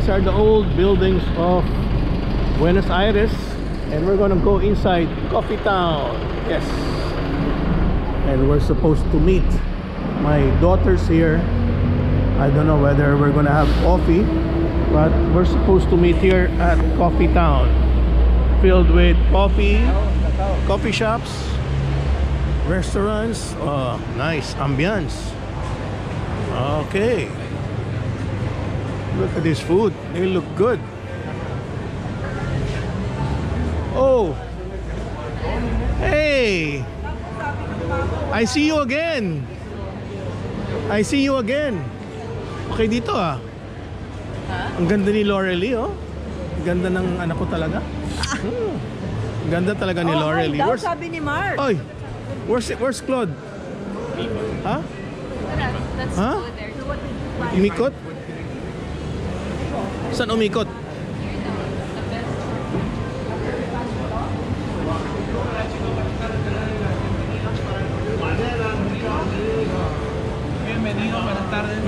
these are the old buildings of Buenos Aires and we're gonna go inside Coffee Town. Yes. And we're supposed to meet my daughters here. I don't know whether we're gonna have coffee but we're supposed to meet here at Coffee Town. Filled with coffee coffee shops restaurants. Oh nice ambience okay look at this food. They look good. Oh. Hey. I see you again. I see you again. Okay dito ah. Ang ganda ni Laurely oh. Ang ganda ng anak ko talaga. Hmm. Ang ganda talaga ni Oh, daw, where's, sabi ni Mark. oy where's, where's Claude? Ha Huh? go there. Umikot? Saan umikot? Tardes.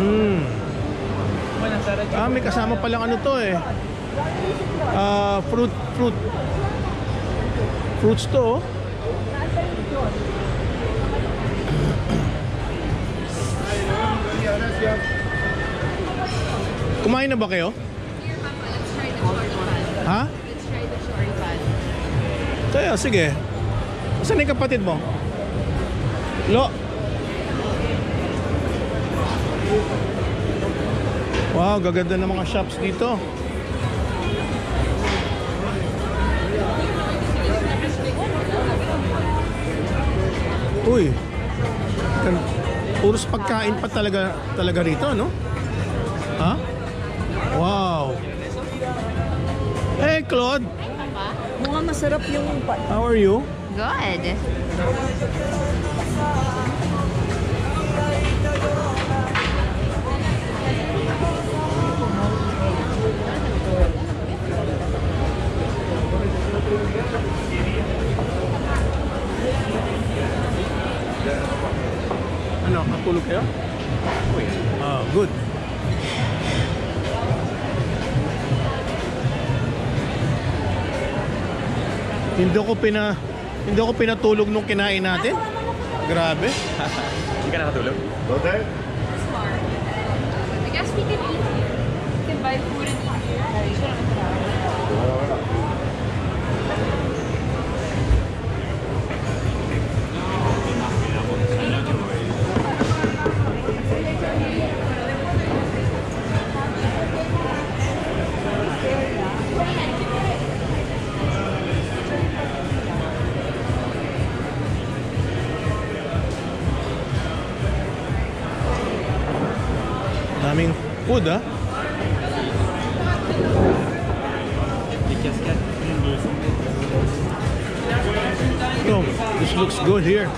Ah, may kasama palang ano to eh. Ah, fruit, fruit. Fruits to oh. Kumain na ba kayo? Ha? Let's try the choripan. Kaya, sige. Saan yung kapatid mo? Lo. Wow, gaganda ng mga shops dito. Uy. Puros pagkain pa talaga talaga rito, no? Ha? Wow. Hey, Claude. Papa? Mukhang masarap yung pa- How are you? Good. Ano, natulog kayo? Ah, good. Hindi ko pina hindi ko pinatulog nung kinain natin. Grabe. Hindi ka nakatulog? Smart. I mean, hein? Yo, this looks good here.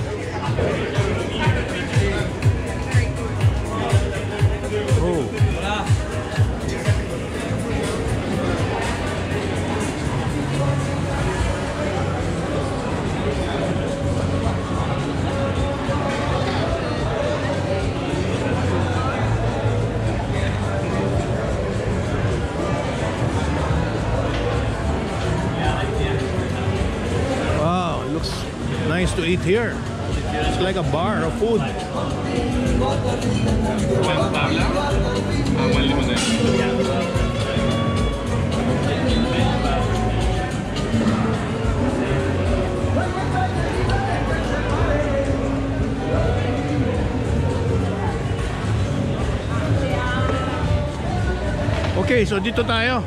Nice to eat here. It's like a bar of food. Okay, so dito tayo.